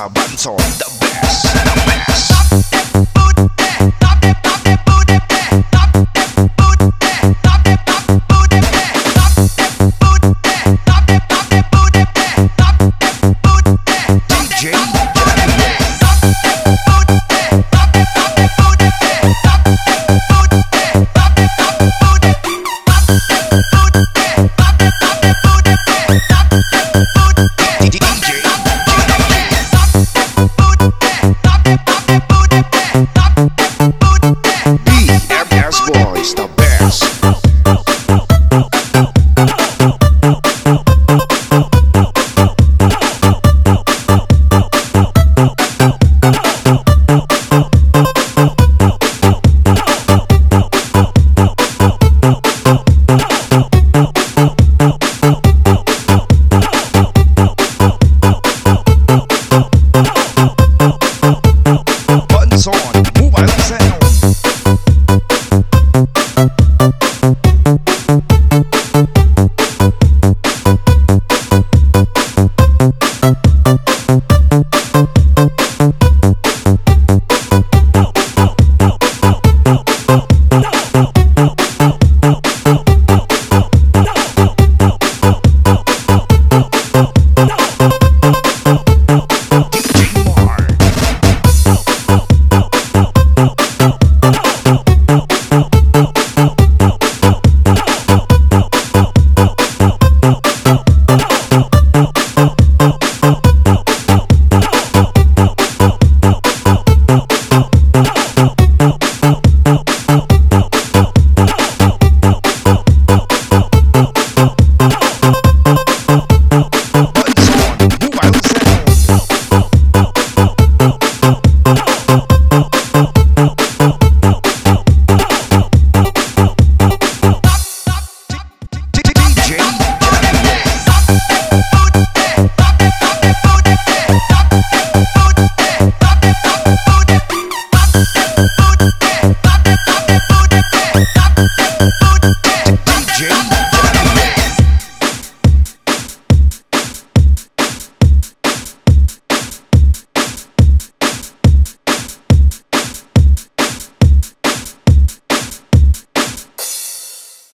I on the bass, the bass. Yeah.